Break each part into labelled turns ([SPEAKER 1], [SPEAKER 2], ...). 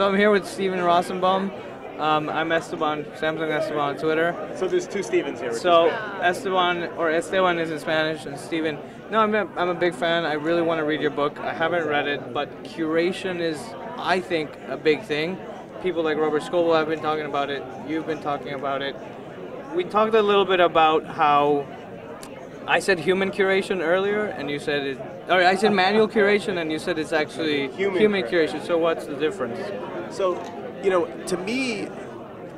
[SPEAKER 1] So I'm here with Steven Rosenbaum. Um, I'm Esteban, Samsung Esteban on Twitter.
[SPEAKER 2] So there's two Stevens here.
[SPEAKER 1] So. Esteban or Esteban is in Spanish, and Steven. No, I'm a, I'm a big fan. I really want to read your book. I haven't read it, but curation is, I think, a big thing. People like Robert Scoble have been talking about it. You've been talking about it. We talked a little bit about how I said human curation earlier, and you said it. Or I said manual curation, and you said it's actually
[SPEAKER 2] Human
[SPEAKER 1] curation. So what's the difference?
[SPEAKER 2] So, you know, to me,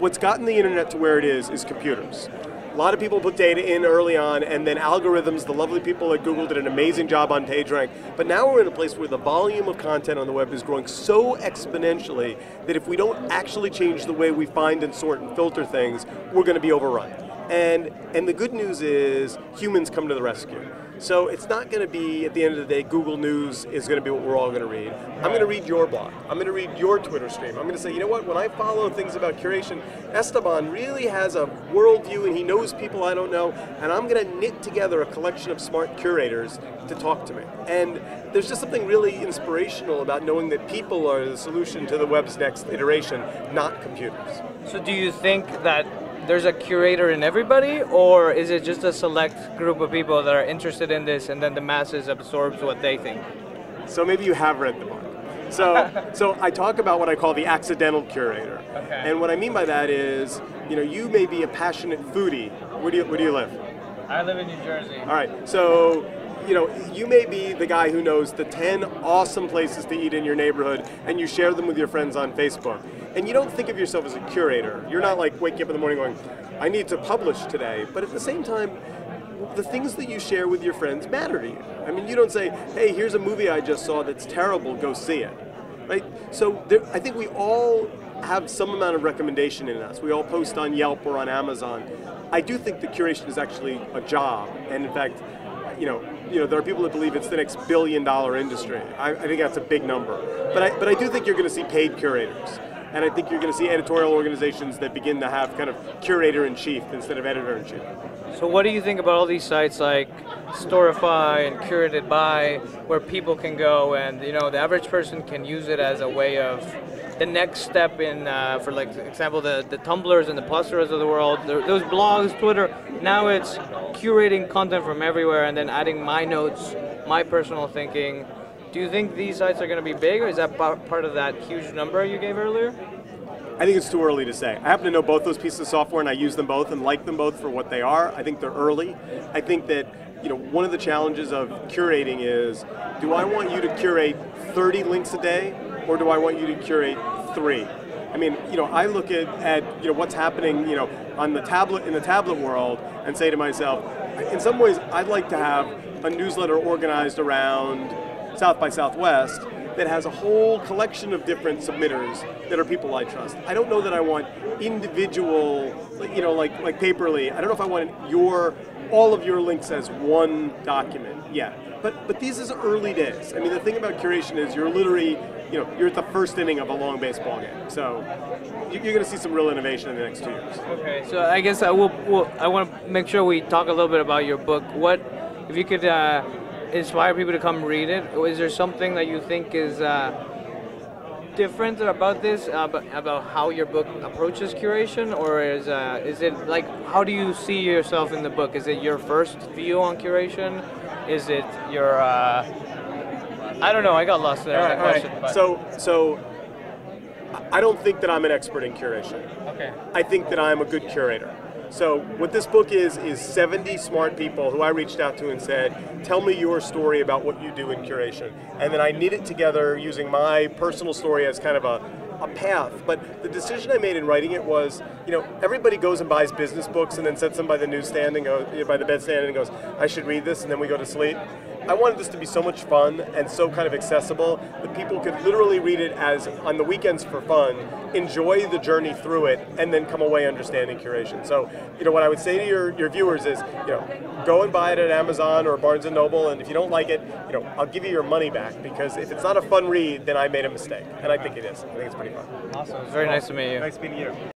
[SPEAKER 2] what's gotten the internet to where it is is computers. A lot of people put data in early on, and then algorithms, the lovely people at Google did an amazing job on PageRank. But now we're in a place where the volume of content on the web is growing so exponentially that if we don't actually change the way we find and sort and filter things, we're going to be overrun. And, and the good news is humans come to the rescue. So it's not going to be, at the end of the day, Google News is going to be what we're all going to read. I'm going to read your blog. I'm going to read your Twitter stream. I'm going to say, you know what, when I follow things about curation, Esteban really has a worldview and he knows people I don't know, and I'm going to knit together a collection of smart curators to talk to me. And there's just something really inspirational about knowing that people are the solution to the web's next iteration, not computers.
[SPEAKER 1] So do you think that there's a curator in everybody, or is it just a select group of people that are interested in this, and then the masses absorbs what they think?
[SPEAKER 2] So maybe you have read the book. So, so I talk about what I call the accidental curator,
[SPEAKER 1] Okay.
[SPEAKER 2] and what I mean by that is, you know, you may be a passionate foodie. Where do you where do you live?
[SPEAKER 1] I live in New Jersey.
[SPEAKER 2] All right, so you know, you may be the guy who knows the 10 awesome places to eat in your neighborhood and you share them with your friends on Facebook. And you don't think of yourself as a curator. You're not like waking up in the morning going, I need to publish today. But at the same time, the things that you share with your friends matter to you. I mean, you don't say, hey, here's a movie I just saw that's terrible, go see it. Right? So there, I think we all have some amount of recommendation in us. We all post on Yelp or on Amazon. I do think that curation is actually a job. And in fact, you know, you know, there are people that believe it's the next billion dollar industry. I, I think that's a big number. But I, but I do think you're going to see paid curators. And I think you're going to see editorial organizations that begin to have kind of curator in chief instead of editor in chief.
[SPEAKER 1] So what do you think about all these sites like Storify and Curated By, where people can go and you know the average person can use it as a way of the next step in, uh, for like example, the the Tumblrs and the Posterous of the world, the- those blogs, Twitter. Now it's curating content from everywhere and then adding my notes, my personal thinking. Do you think these sites are going to be big, or is that part of that huge number you gave earlier?
[SPEAKER 2] I think it's too early to say. I happen to know both those pieces of software and I use them both and like them both for what they are. I think they're early. I think that you know one of the challenges of curating is do I want you to curate 30 links a day or do I want you to curate 3? I mean, you know, I look at, at you know what's happening, you know, on the tablet in the tablet world and say to myself, in some ways I'd like to have a newsletter organized around South by Southwest that has a whole collection of different submitters that are people I trust. I don't know that I want individual, you know, like like Paper.li. I don't know if I want your all of your links as one document Yeah, But but these is early days. I mean, the thing about curation is you're literally, you know, you're at the first inning of a long baseball game. So you- you're going to see some real innovation in the next two years.
[SPEAKER 1] Okay, so I guess I will. will I want to make sure we talk a little bit about your book. What, if you could uh, inspire people to come read it? Is there something that you think is uh, different about this, uh, about, how your book approaches curation, or is uh, is it like how do you see yourself in the book? Is it your first view on curation? Is it your? Uh, I don't know. I got lost there. in the
[SPEAKER 2] All right,
[SPEAKER 1] question,
[SPEAKER 2] right. So so I don't think that I'm an expert in curation.
[SPEAKER 1] okay.
[SPEAKER 2] I think that I'm a good curator. So what this book is is 70 smart people who I reached out to and said, "Tell me your story about what you do in curation." And then I knit it together using my personal story as kind of a a path. But the decision I made in writing it was, you know, everybody goes and buys business books and then sets them by the newsstand and go by the bedstand and goes, "I should read this," and then we go to sleep. I wanted this to be so much fun and so kind of accessible that people could literally read it as on the weekends for fun, enjoy the journey through it, and then come away understanding curation. So, you know, what I would say to your, your viewers is, you know, go and buy it at Amazon or Barnes and Noble, and if you don't like it, you know, I'll give you your money back because if it's not a fun read, then I made a mistake, and I think it is. I think it's pretty fun.
[SPEAKER 1] Awesome. It's very nice to meet you.
[SPEAKER 2] Nice meeting you.